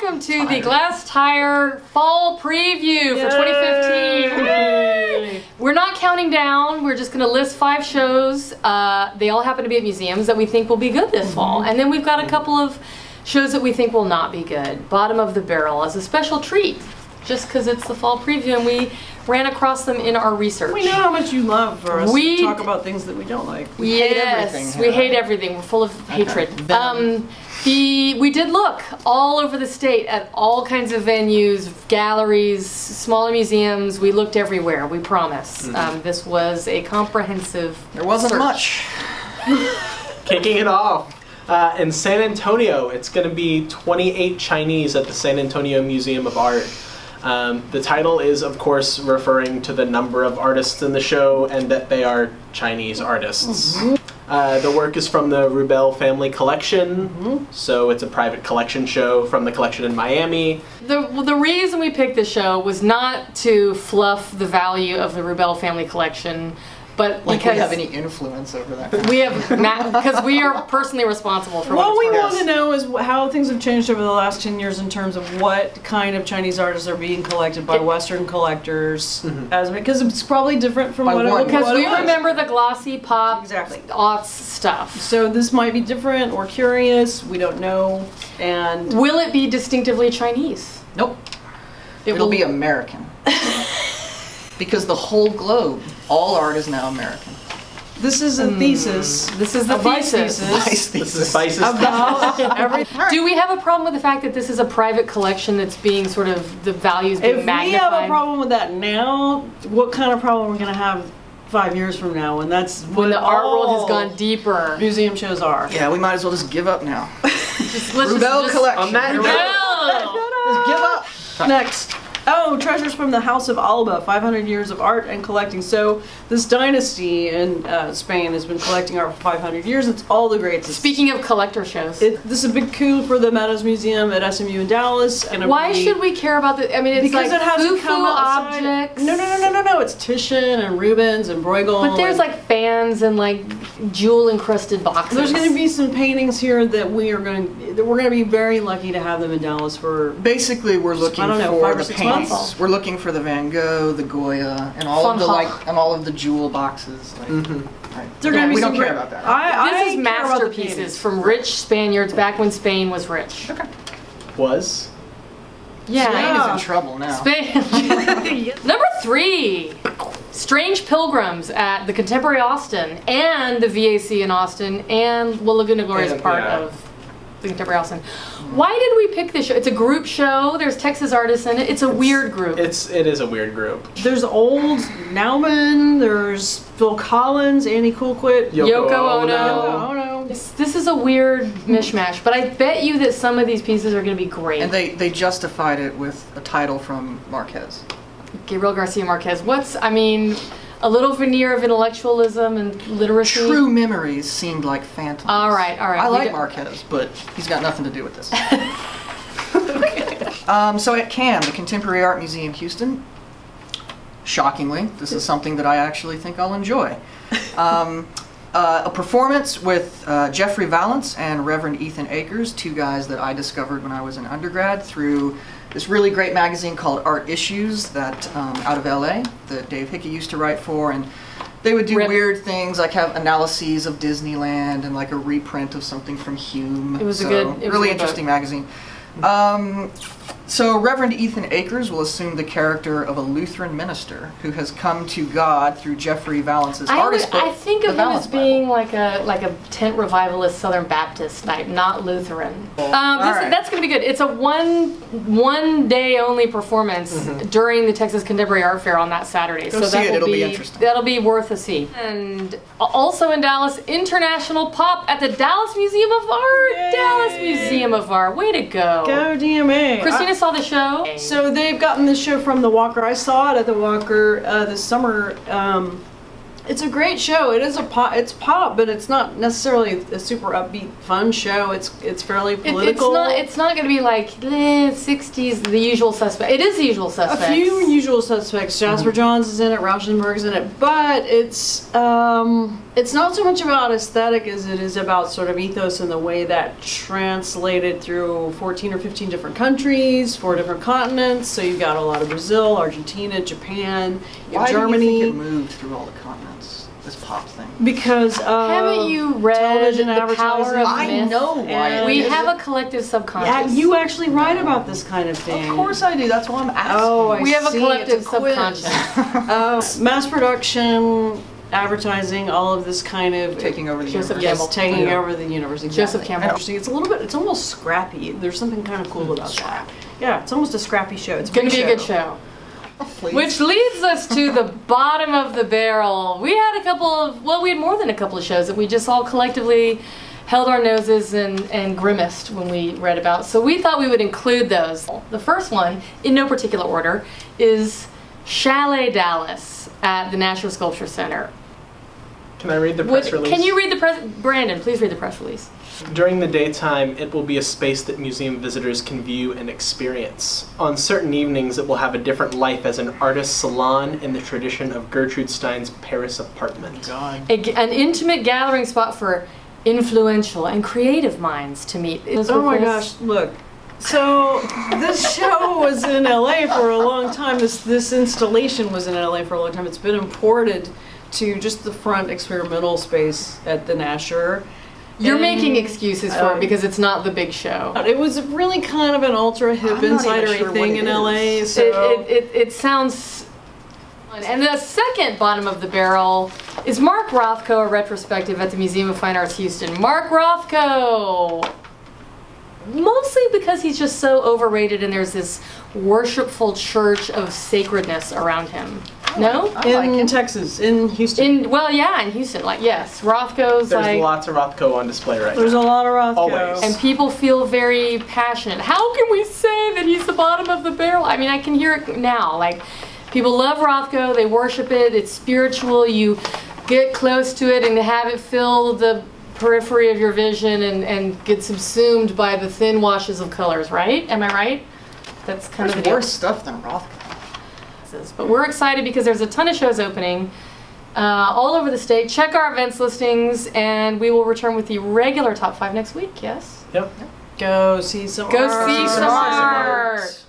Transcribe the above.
welcome to the Glasstire Fall Preview for 2015. Hooray! We're not counting down. We're just going to list five shows. Uh, they all happen to be at museums that we think will be good this fall, and then we've got a couple of shows that we think will not be good. Bottom of the barrel as a special treat, just because it's the fall preview, and we ran across them in our research. We know how much you love for us We- to talk about things that we don't like. yes, everything, we huh? hate everything. We're full of hatred. Um, the we did look all over the state at all kinds of venues, galleries, smaller museums. We looked everywhere. We promise. Um, this was a comprehensive. There wasn't search. much. Kicking it off. Uh, in San Antonio, it's going to be 28 Chinese at the San Antonio Museum of Art. Um, the title is, of course, referring to the number of artists in the show and that they are Chinese artists. Uh, the work is from the Rubel Family Collection, so it's a private collection show from the collection in Miami. The the reason we picked this show was not to fluff the value of the Rubel family collection, but Like because we have any influence over that. we have because we are personally responsible for What what we it's worth. want to know is how things have changed over the last 10 years in terms of what kind of Chinese artists are being collected by It- Western collectors. Mm-hmm. as Because it's probably different from By what, one. it, Because what we it was. remember the glossy pop, Exactly. aughts stuff. So this might be different. We're curious. We don't know. And Will it be distinctively Chinese? Nope. It It'll will be American. because the whole globe, all art is now American. this is a hmm. thesis. This is the A vice thesis. thesis. Nice This thesis. is Vice's About every. Do we have a problem with the fact that this is a private collection that's being sort of the values being If we have a problem with that now, what kind of problem are we going to have five years from now? And that's when what the art world has gone deeper. Museum shows are. Yeah, we might as well just give up now. Just, let's Rubel just, just, collection. On that No! Just give up. Next. Oh, treasures from the House of Alba, 500 years of art and collecting. So this dynasty in uh, Spain has been collecting art for 500 years. It's all the greats. Speaking of collector shows, it, this is a big coup for the Meadows Museum at SMU in Dallas. And why should we care about the? I mean, it's Because like it hasn't foo-foo come objects. No, no, no, no, no, no. It's Titian and Rubens and Bruegel. But there's and- like fans and like jewel encrusted boxes. There's going to be some paintings here that we are going. That we're going to be very lucky to have them in Dallas for. Basically, we're looking I don't know, for the six paintings. months? We're looking for the Van Gogh, the Goya, and all Van of the Gogh. like, and all of the jewel boxes. Like, mm-hmm. right. They're Yeah, going to be we some don't care about that. I, This I is care about the masterpieces from rich Spaniards back when Spain was rich. Okay. Was. Yeah. Spain Yeah. is in trouble now. Spain. Number three, Strange Pilgrims at the Contemporary Austin and the VAC in Austin, and well, Laguna Gloria is And, part yeah. of the Contemporary Austin. Why did we pick this show? It's a group show. There's Texas artists in it. It's a weird group. It's it is a weird group. There's old Nauman. There's Phil Collins, Annie Coolquit. Yoko Ono. Oh no. This, this is a weird mishmash, but I bet you that some of these pieces are going to be great. And they, they justified it with a title from Marquez. Gabriel Garcia Marquez. What's I mean, a little veneer of intellectualism and literacy. True memories seemed like phantoms. All right, all right. I like Marquez, but he's got nothing to do with this. um, so at CAM, the Contemporary Art Museum Houston, shockingly, this is something that I actually think I'll enjoy. Um, uh, a performance with uh, Jeffrey Vallance and Reverend Ethan Acres, two guys that I discovered when I was an undergrad through this really great magazine called Art Issues that um, out of LA that Dave Hickey used to write for, and they would do Rip. weird things like have analyses of Disneyland and like a reprint of something from Hume. It was a good- it was a really good interesting magazine. Um, so Reverend Ethan Acres will assume the character of a Lutheran minister who has come to God through Jeffrey Vallance's I, artist would, book. I think The of him Vallance as Bible. being like a like a tent revivalist Southern Baptist type, not Lutheran. Um, this, right. That's going to be good. It's a one one day only performance during the Texas Contemporary Art Fair on that Saturday. Go so see that it. will It'll be, be interesting. That'll be worth a see. And also in Dallas, International Pop at the Dallas Museum of Art. Yay. Dallas Museum of Art. Way to go. Go DMA. Christina I- saw the show. so they've gotten this show from the Walker. I saw it at the Walker uh, this summer. Um, It's a great show. It is a pop. It's pop, but it's not necessarily a super upbeat, fun show. It's it's fairly It- political. it's not. It's not going to be like eh, '60s, the usual suspect. It is the usual a few usual suspects. Jasper Johns is in it. Rauschenberg's in it, but it's um, it's not so much about aesthetic as it is about sort of ethos and the way that translated through 14 or 15 different countries, four different continents. So you've got a lot of Brazil, Argentina, Japan, you have Why Germany. do you think it moved through all the continents? This pop thing. because of Haven't you read television The Power of advertising. I Myth? know why. And- it We is. have a collective subconscious. Yeah, you actually write about this kind of thing. Of course I do. That's why I'm asking. Oh, I We have a collective a subconscious. Uh, mass production, advertising, all of this kind of taking over the Joseph universe. Yes, taking Yeah. over the universe. Joseph. Campbell. Interesting. It's a little bit. It's almost scrappy. There's something kind of cool about that. Yeah, it's almost a scrappy show. It's It's going to be a good show. Oh, please. Which leads us to the bottom of the barrel. We had a couple of, well, we had more than a couple of shows that we just all collectively held our noses and, and grimaced when we read about. So we thought we would include those. The first one, in no particular order, is Chalet Dallas at the Nasher Sculpture Center. Can I read the press Would- release? Can you read the press? Brandon, please read the press release. During the daytime, it will be a space that museum visitors can view and experience. On certain evenings, it will have a different life as an artist's salon in the tradition of Gertrude Stein's Paris apartment. Oh God. A, an intimate gathering spot for influential and creative minds to meet. Oh my gosh! Look. So this show was in LA for a long time. This this installation was in LA for a long time. It's been imported to just the front experimental space at the Nasher. You're And- making excuses for Oh. it because it's not the big show. Uh, it was really kind of an ultra hip I'm not even insidery sure thing it in LA. So It, it, it, it sounds. And the second bottom of the barrel is Mark Rothko, a retrospective at the Museum of Fine Arts Houston. Mark Rothko! Mostly because he's just so overrated and there's this worshipful church of sacredness around him. No? I in it. Texas, in Houston, In well, yeah, in Houston, like yes, Rothko's There's like, lots of Rothko on display right there's now. a lot of Rothko. Always. and people feel very passionate. How can we say that he's the bottom of the barrel? I mean, I can hear it now. Like people love Rothko, they worship it. It's spiritual. You get close to it and have it fill the periphery of your vision and, and get subsumed by the thin washes of colors. Right? Am I right? That's kind There's of the deal. worse stuff than Rothko. But we're excited because there's a ton of shows opening uh, all over the state. Check our events listings, and we will return with the regular top five next week. Yes. Yep. Go see some Go art. see some art.